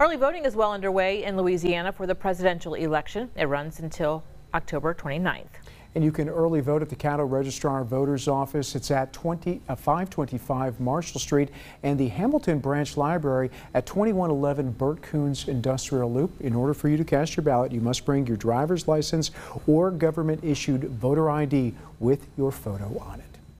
Early voting is well underway in Louisiana for the presidential election. It runs until October 29th. And you can early vote at the Caddo Registrar Voters Office. It's at 20, uh, 525 Marshall Street and the Hamilton Branch Library at 2111 Bert Kouns Industrial Loop. In order for you to cast your ballot, you must bring your driver's license or government issued voter ID with your photo on it.